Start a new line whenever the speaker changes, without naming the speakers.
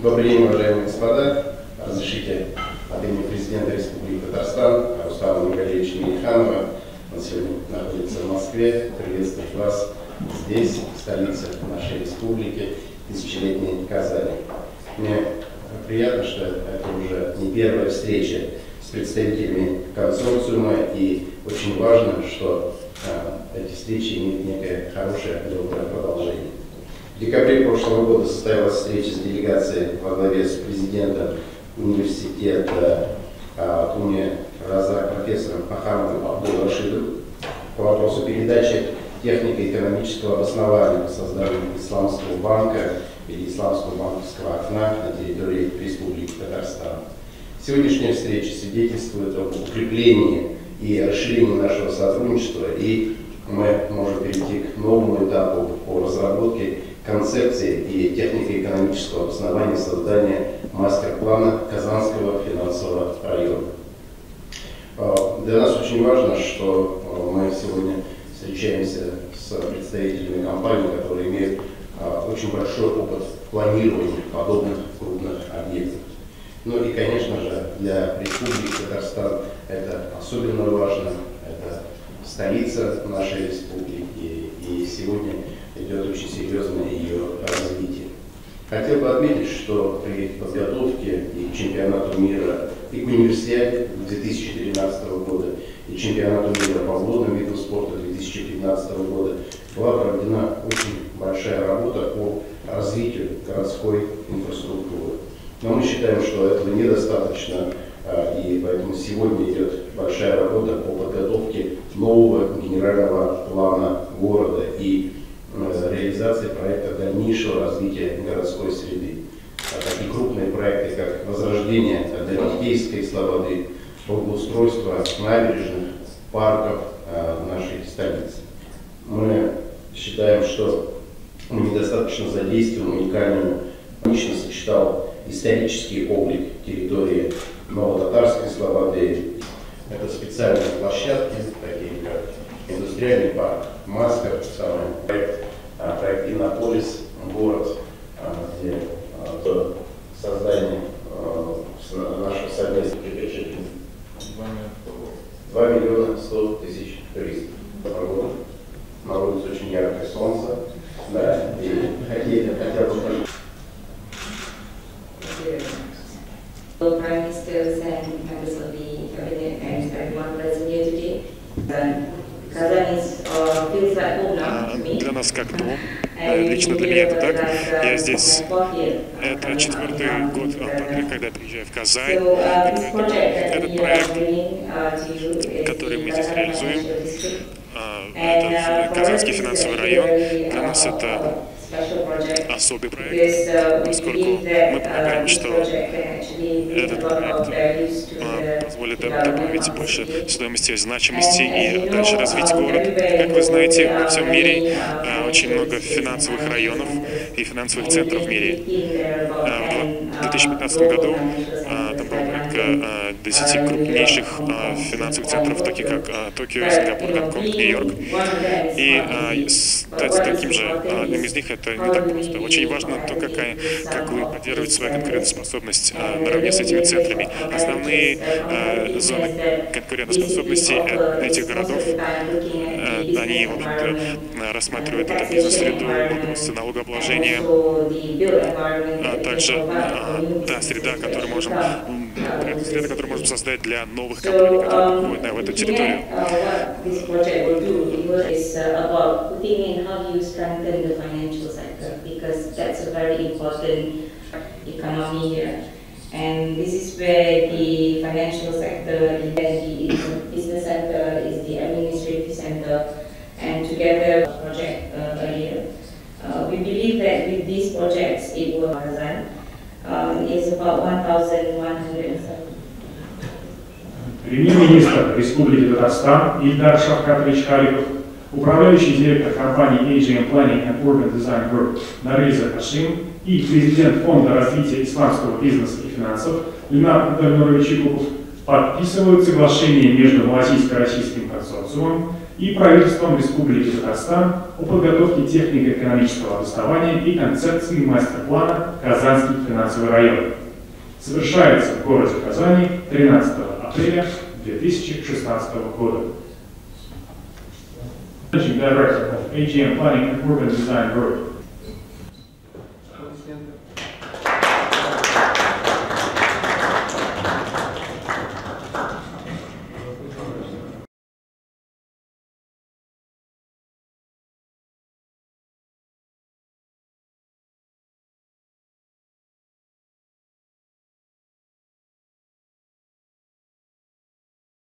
Добрый день, уважаемые господа. Разрешите от имени президента Республики Татарстан Рустама Нургалевича Миниханова, он сегодня находится в Москве, приветствовать вас здесь, в столице нашей республики, тысячелетней Казани. Мне приятно, что это уже не первая встреча с представителями консорциума, и очень важно, что э, эти встречи имеют некое хорошее, доброе продолжение. В декабре прошлого года состоялась встреча с делегацией во главе с президентом университета э, Туни Раза, профессором Махамадом Абдул Рашидом по вопросу передачи технико-экономического обоснования по созданию исламского банка или исламского банковского окна на территории Республики Татарстан. Сегодняшняя встреча свидетельствует об укреплении и расширении нашего сотрудничества, и мы можем перейти к новому этапу по разработке концепции и технико-экономического обоснования создания мастер-плана Казанского финансового района. А, для нас очень важно, что а, мы сегодня встречаемся с представителями компаний, которые имеют а, очень большой опыт планирования подобных крупных объектов. Ну и, конечно же, для Республики Татарстан это особенно важно. Это столица нашей республики, и сегодня идет очень серьезное ее развитие. Хотел бы отметить, что при подготовке и к чемпионату мира, и к универсиаде 2013 года, и чемпионату мира по водным видам спорта 2015 года была проведена очень большая работа по развитию городской инфраструктуры. Но мы считаем, что этого недостаточно, а, и поэтому сегодня идет большая работа по подготовке нового генерального плана города и реализации проекта дальнейшего развития городской среды. А такие крупные проекты, как возрождение Адмиралтейской слободы, благоустройство набережных, парков э, нашей столицы. Мы считаем, что мы недостаточно задействуем уникальную, лично сочетал исторический облик территории Новотатарской слободы. Это специальные площадки, такие как индустриальный парк Маска, самый проект, а, проект Иннополис,
как дом. Лично для меня это так. Я здесь, это четвертый год подряд, когда приезжаю в Казань. Этот проект, который мы здесь реализуем, это Казанский финансовый район. Для нас это особый проект, поскольку мы полагаем, что этот проект позволит добавить больше стоимости, значимости и дальше развить город. Как вы знаете, во всем мире очень много финансовых районов и финансовых центров в мире. В 2015 году там было порядка 10 крупнейших финансовых центров, таких как Токио, Сингапур, Гонконг, Нью-Йорк. И стать таким же одним из них это не так просто. Очень важно то, какая, как вы поддерживаете свою конкурентоспособность а, наравне с этими центрами. Основные а, зоны конкурентоспособности этих городов, а, они, в общем-то, рассматривают это бизнес-среду, налогообложение, а также а, та среда, которую можем среда, которую можем создать для новых компаний, которые приходят на эту территорию.
And this is where the financial sector, the business center, these projects, will Kazan um, is about 1,170.
Премьер-министр Республики Татарстан Ильдар Шавкатович Харипов управляющий директор компании AGM Planning and Urban Design Group Нариза Кашим и президент Фонда развития исламского бизнеса и финансов Ленар Дальнурович Якупов подписывают соглашение между Малазийско-российским консорциумом и правительством Республики Татарстан о подготовке технико-экономического обоснования и концепции мастер-плана «Казанский финансовый район». Совершается в городе Казани 13 апреля 2016 года. Managing Director of AGM Planning and Urban Design Group.